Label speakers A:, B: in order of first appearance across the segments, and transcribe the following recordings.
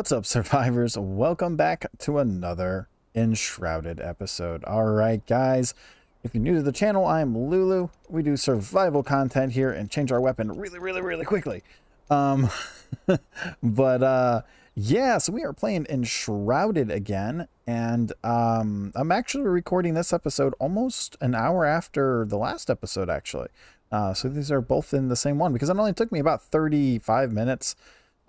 A: What's up, survivors? Welcome back to another Enshrouded episode. All right, guys, if you're new to the channel, I'm Lulu. We do survival content here and change our weapon really, really, really quickly. Um, but uh, yeah, so we are playing Enshrouded again, and um, I'm actually recording this episode almost an hour after the last episode, actually. Uh, so these are both in the same one because it only took me about 35 minutes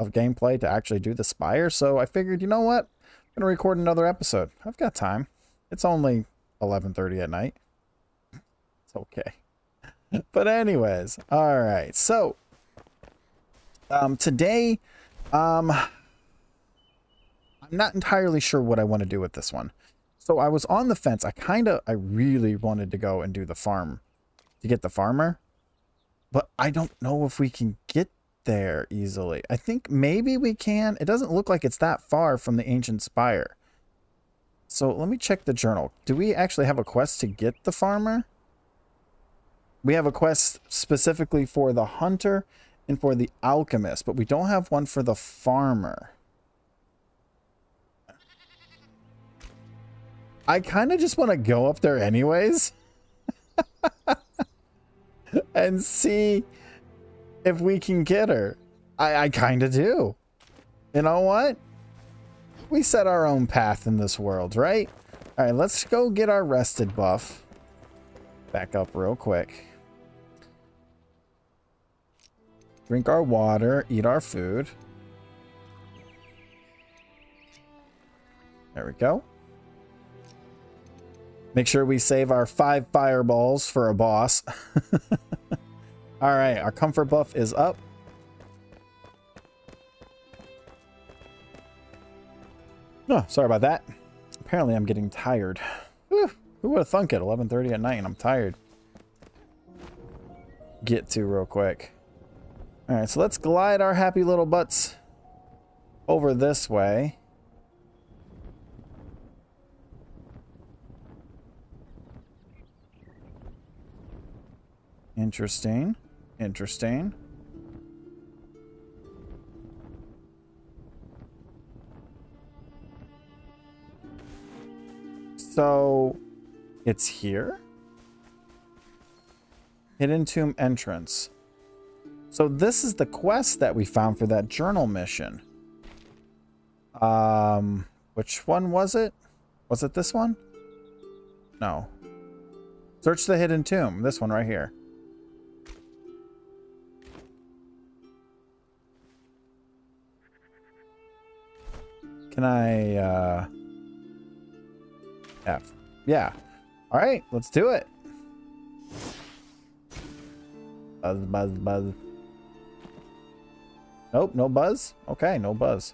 A: of gameplay to actually do the Spire. So I figured, you know what? I'm going to record another episode. I've got time. It's only 11.30 at night. It's okay. but anyways, all right. So um, today, um, I'm not entirely sure what I want to do with this one. So I was on the fence. I kind of, I really wanted to go and do the farm to get the farmer. But I don't know if we can get there easily. I think maybe we can. It doesn't look like it's that far from the ancient spire. So let me check the journal. Do we actually have a quest to get the farmer? We have a quest specifically for the hunter and for the alchemist, but we don't have one for the farmer. I kind of just want to go up there anyways. and see if we can get her. I, I kind of do. You know what? We set our own path in this world, right? All right, let's go get our rested buff. Back up real quick. Drink our water, eat our food. There we go. Make sure we save our five fireballs for a boss. All right, our comfort buff is up. Oh, sorry about that. Apparently I'm getting tired. Whew, who would have thunk it? 11.30 at night and I'm tired. Get to real quick. All right, so let's glide our happy little butts over this way. Interesting. Interesting. So, it's here? Hidden Tomb entrance. So this is the quest that we found for that journal mission. Um, which one was it? Was it this one? No. Search the hidden tomb. This one right here. Can I, uh... F. Yeah. Alright, let's do it. Buzz, buzz, buzz. Nope, no buzz? Okay, no buzz.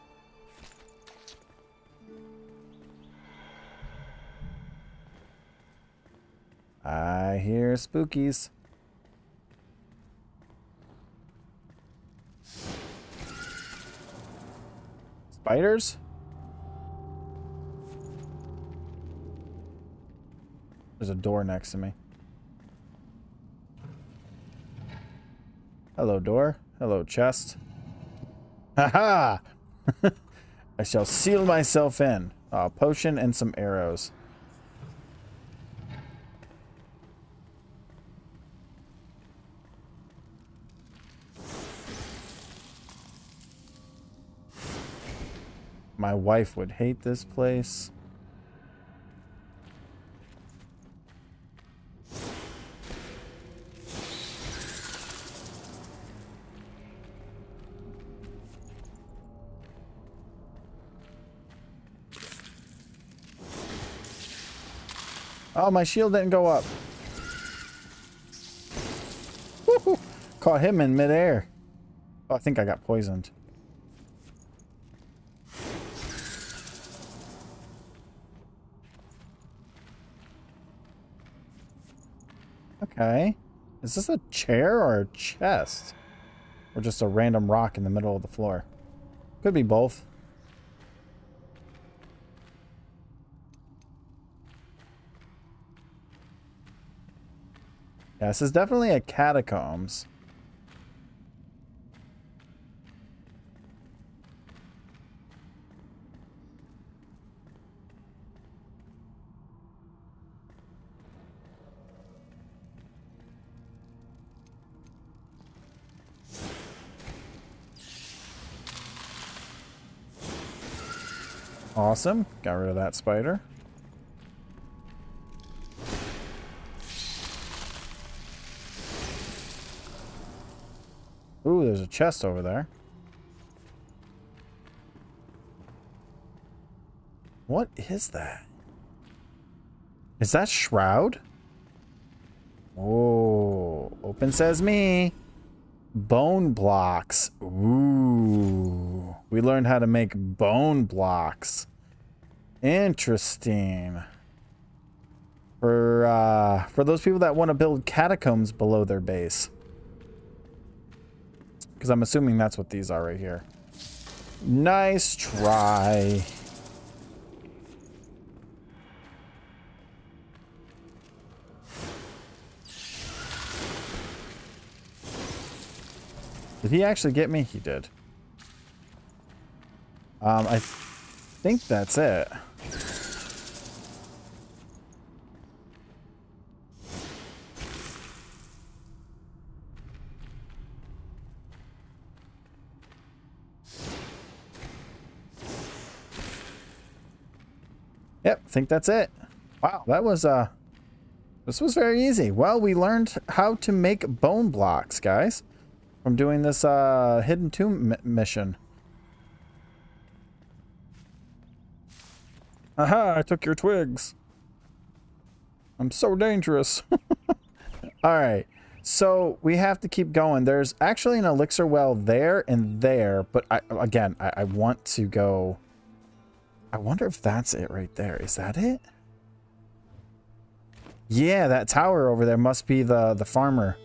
A: I hear spookies. Spiders? There's a door next to me. Hello, door. Hello, chest. Haha! -ha! I shall seal myself in. A potion and some arrows. My wife would hate this place. Oh, my shield didn't go up. Caught him in midair. Oh, I think I got poisoned. Okay. Is this a chair or a chest? Or just a random rock in the middle of the floor? Could be both. Yeah, this is definitely a catacombs. Awesome. Got rid of that spider. A chest over there. What is that? Is that Shroud? Oh, open says me. Bone blocks. Ooh. We learned how to make bone blocks. Interesting. For uh, for those people that want to build catacombs below their base. Because I'm assuming that's what these are right here. Nice try. Did he actually get me? He did. Um, I think that's it. Yep, think that's it. Wow, that was, uh, this was very easy. Well, we learned how to make bone blocks, guys, from doing this, uh, hidden tomb mission. Aha, I took your twigs. I'm so dangerous. Alright, so we have to keep going. There's actually an elixir well there and there, but I, again, I, I want to go I wonder if that's it right there. Is that it? Yeah, that tower over there must be the, the farmer.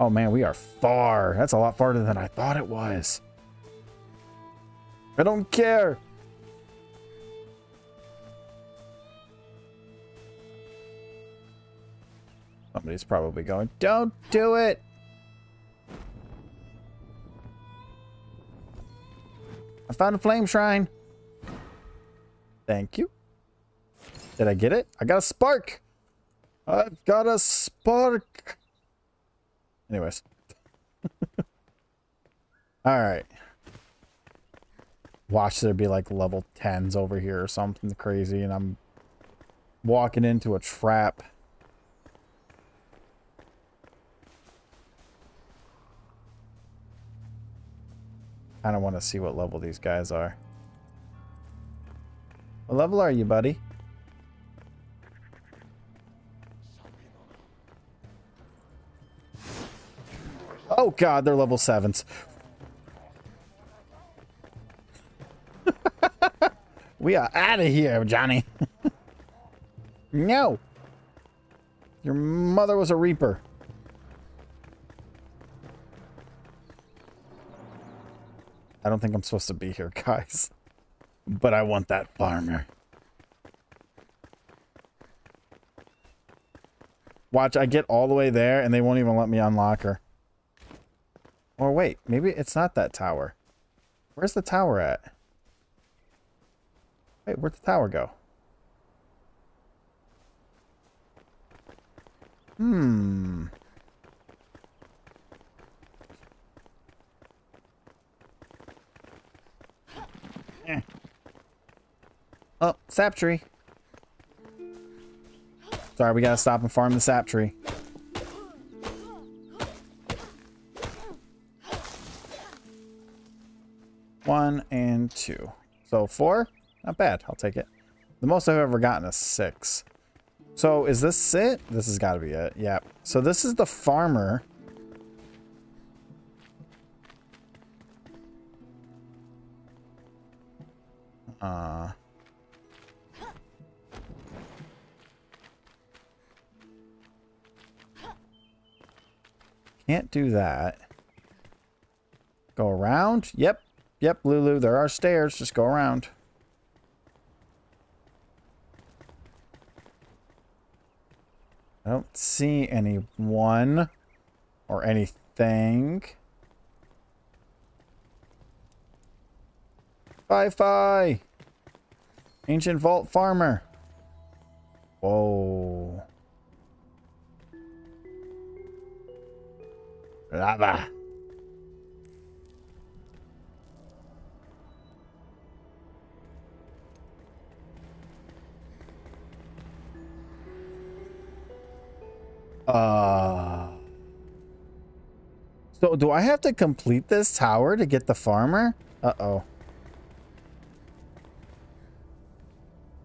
A: Oh man, we are far. That's a lot farther than I thought it was. I don't care. Somebody's probably going, don't do it. I found a flame shrine. Thank you. Did I get it? I got a spark. I've got a spark. Anyways. All right. Watch there be like level 10s over here or something crazy and I'm walking into a trap. I don't want to see what level these guys are. What level are you, buddy? Oh god, they're level 7s. we are out of here, Johnny. no. Your mother was a reaper. I don't think I'm supposed to be here, guys. But I want that farmer. Watch, I get all the way there and they won't even let me unlock her. Or wait, maybe it's not that tower. Where's the tower at? Wait, where'd the tower go? Hmm. Eh. Oh, sap tree. Sorry, we gotta stop and farm the sap tree. One and two. So four? Not bad. I'll take it. The most I've ever gotten is six. So is this it? This has got to be it. Yep. So this is the farmer. Uh... Can't do that. Go around? Yep. Yep, Lulu, there are stairs. Just go around. I don't see anyone or anything. Fi-Fi! Ancient Vault Farmer. Whoa. Lava. Uh, so do I have to complete this tower to get the farmer? Uh-oh.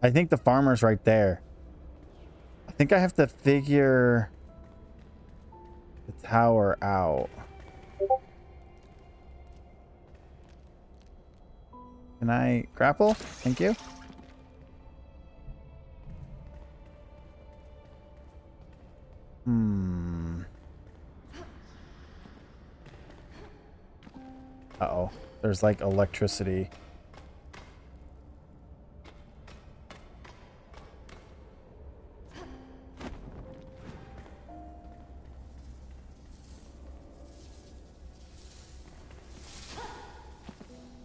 A: I think the farmer's right there. I think I have to figure the tower out. Can I grapple? Thank you. Hmm. Uh-oh. There's like electricity.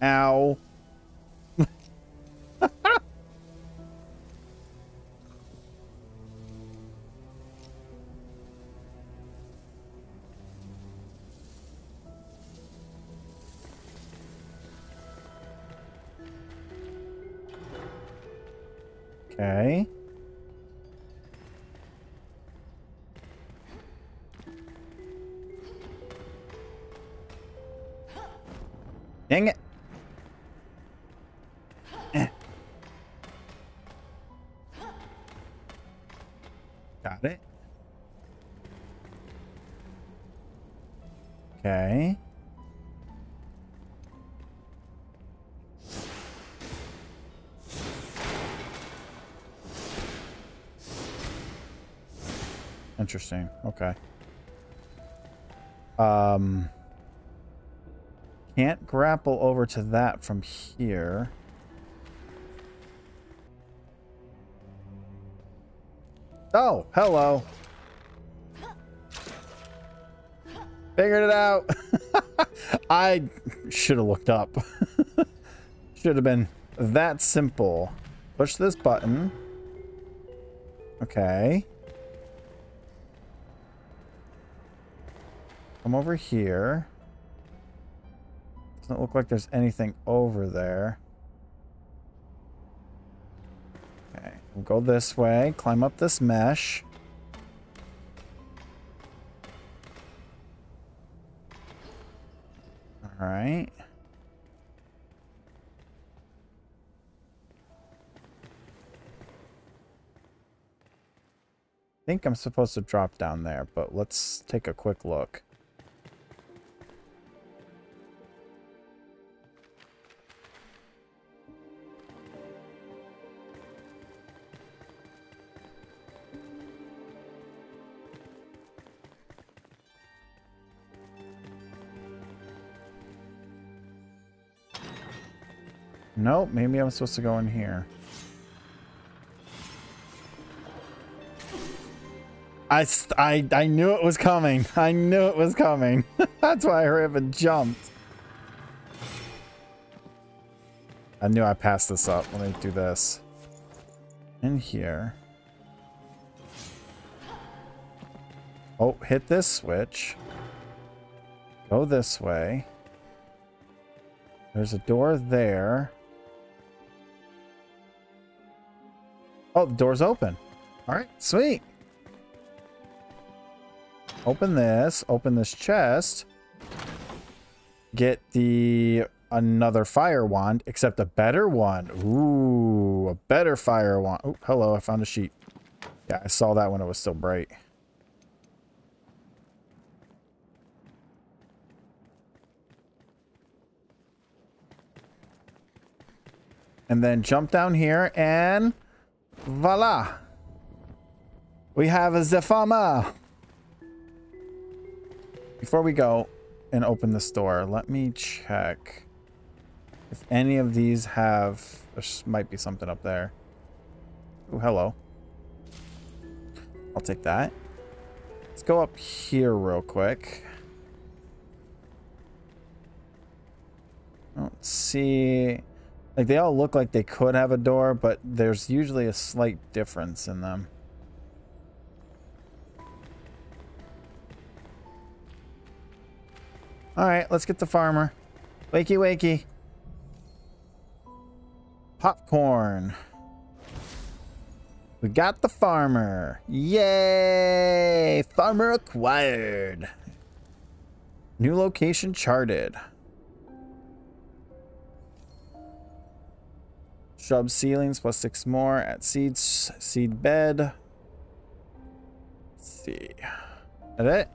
A: Ow. Interesting. Okay. Um, can't grapple over to that from here. Oh, hello. Figured it out. I should have looked up. should have been that simple. Push this button. Okay. Come over here. Doesn't look like there's anything over there. Okay, we'll go this way, climb up this mesh. All right. I think I'm supposed to drop down there, but let's take a quick look. Nope, maybe I'm supposed to go in here. I, I, I knew it was coming. I knew it was coming. That's why I and jumped. I knew I passed this up. Let me do this. In here. Oh, hit this switch. Go this way. There's a door there. Oh, the door's open. All right, sweet. Open this. Open this chest. Get the another fire wand, except a better one. Ooh, a better fire wand. Oh, hello, I found a sheep. Yeah, I saw that when it was still bright. And then jump down here and Voila. We have a Zefama. Before we go and open the store, let me check if any of these have... There might be something up there. Oh, hello. I'll take that. Let's go up here real quick. I don't see like, they all look like they could have a door, but there's usually a slight difference in them. Alright, let's get the farmer. Wakey, wakey. Popcorn. We got the farmer. Yay! Farmer acquired. New location charted. Shrub ceilings plus six more at seeds, seed bed. Let's see. That it?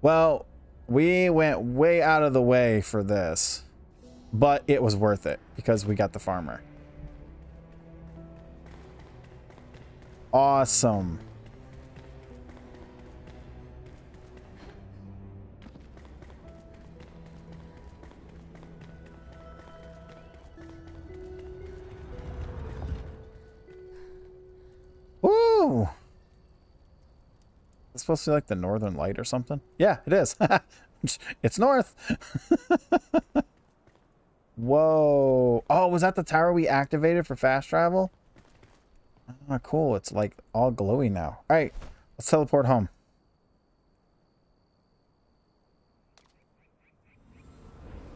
A: Well, we went way out of the way for this, but it was worth it because we got the farmer. Awesome. Supposed to be like the northern light or something. Yeah, it is. it's north. Whoa. Oh, was that the tower we activated for fast travel? Ah, cool. It's like all glowy now. All right, let's teleport home.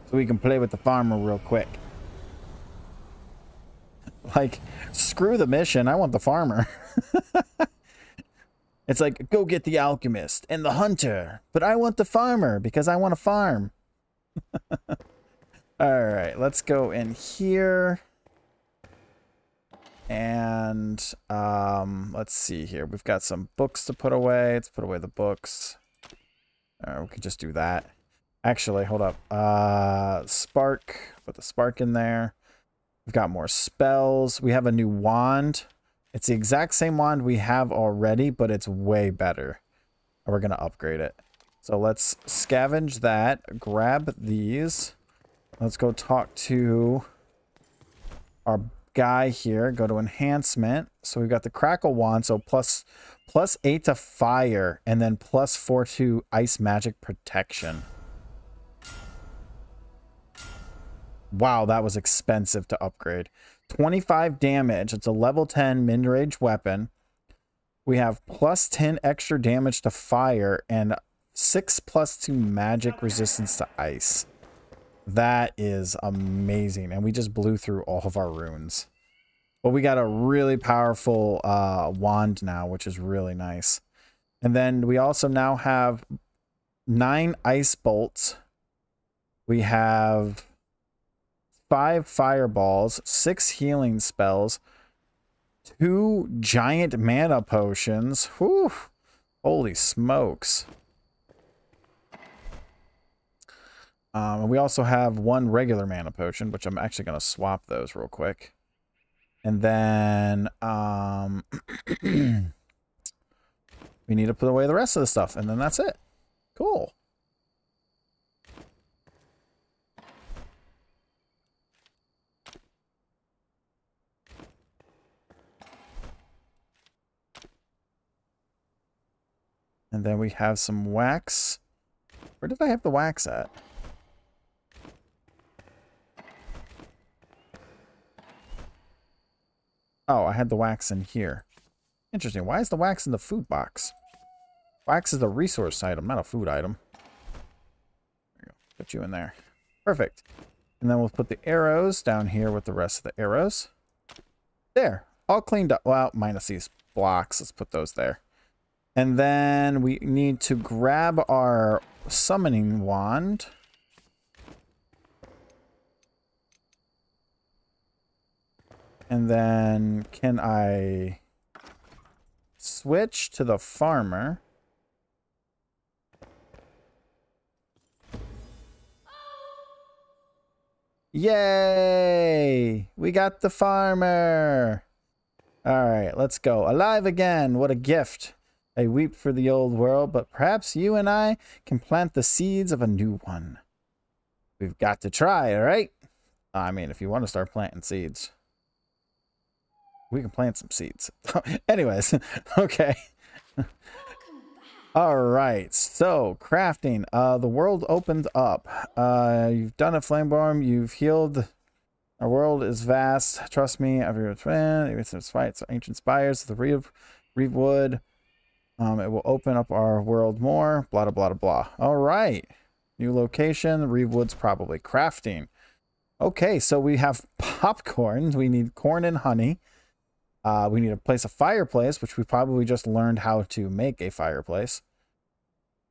A: So we can play with the farmer real quick. Like, screw the mission. I want the farmer. It's like, go get the alchemist and the hunter. But I want the farmer because I want to farm. All right, let's go in here. And um, let's see here. We've got some books to put away. Let's put away the books. We could just do that. Actually, hold up. Uh, spark. Put the spark in there. We've got more spells. We have a new wand. It's the exact same wand we have already, but it's way better. we're going to upgrade it. So let's scavenge that. Grab these. Let's go talk to our guy here. Go to enhancement. So we've got the crackle wand. So plus plus eight to fire and then plus four to ice magic protection. Wow, that was expensive to upgrade. 25 damage. It's a level 10 mid-range weapon. We have plus 10 extra damage to fire and 6 plus 2 magic resistance to ice. That is amazing. And we just blew through all of our runes. But we got a really powerful uh, wand now, which is really nice. And then we also now have nine ice bolts. We have five fireballs, six healing spells, two giant mana potions. Whew. Holy smokes. Um, we also have one regular mana potion, which I'm actually going to swap those real quick. And then um, we need to put away the rest of the stuff, and then that's it. Cool. And then we have some wax. Where did I have the wax at? Oh, I had the wax in here. Interesting. Why is the wax in the food box? Wax is a resource item, not a food item. There you go. Put you in there. Perfect. And then we'll put the arrows down here with the rest of the arrows. There. All cleaned up. Well, minus these blocks. Let's put those there. And then we need to grab our summoning wand. And then can I switch to the farmer? Yay! We got the farmer! Alright, let's go. Alive again! What a gift! I weep for the old world, but perhaps you and I can plant the seeds of a new one. We've got to try, all right? I mean, if you want to start planting seeds, we can plant some seeds. Anyways, okay. all right, so crafting. Uh, the world opened up. Uh, you've done a flameborn. You've healed. Our world is vast. Trust me. Every friend, even some fights, ancient spires, the reeve, reeve wood. Um, it will open up our world more, blah, blah, blah, blah. All right. New location, Revelwood's probably crafting. Okay, so we have popcorn. We need corn and honey. Uh, we need to place a fireplace, which we probably just learned how to make a fireplace.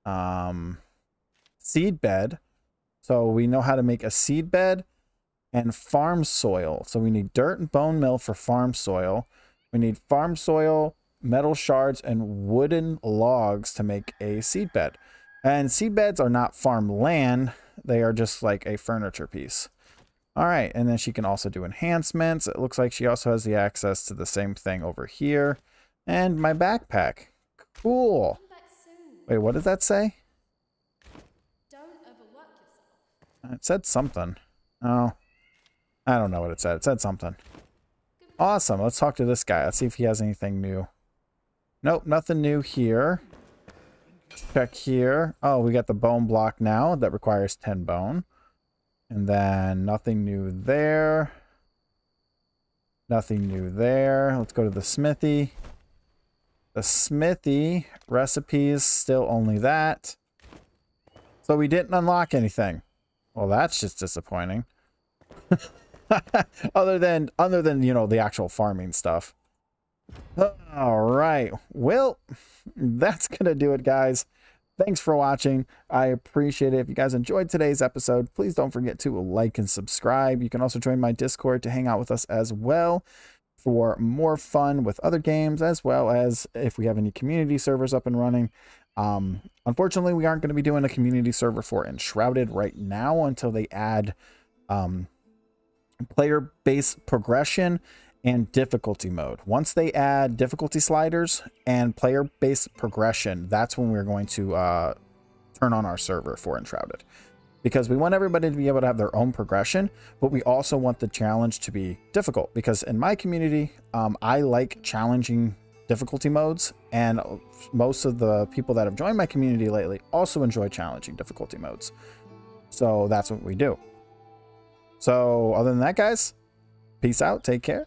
A: Um, seed bed. So we know how to make a seed bed and farm soil. So we need dirt and bone meal for farm soil. We need farm soil, metal shards, and wooden logs to make a seed bed. And seed beds are not farm land. They are just like a furniture piece. All right, and then she can also do enhancements. It looks like she also has the access to the same thing over here. And my backpack. Cool. Wait, what does that say? It said something. Oh, I don't know what it said. It said something. Awesome. Let's talk to this guy. Let's see if he has anything new. Nope, nothing new here. Check here. Oh, we got the bone block now that requires 10 bone. And then nothing new there. Nothing new there. Let's go to the smithy. The smithy recipes, still only that. So we didn't unlock anything. Well, that's just disappointing. other than, other than, you know, the actual farming stuff. All right. Well, that's going to do it, guys. Thanks for watching. I appreciate it. If you guys enjoyed today's episode, please don't forget to like and subscribe. You can also join my Discord to hang out with us as well for more fun with other games, as well as if we have any community servers up and running. Um, unfortunately, we aren't going to be doing a community server for Enshrouded right now until they add um, player base progression and difficulty mode. Once they add difficulty sliders and player-based progression, that's when we're going to uh, turn on our server for Enshrouded. Because we want everybody to be able to have their own progression, but we also want the challenge to be difficult. Because in my community, um, I like challenging difficulty modes, and most of the people that have joined my community lately also enjoy challenging difficulty modes. So that's what we do. So other than that, guys, peace out, take care,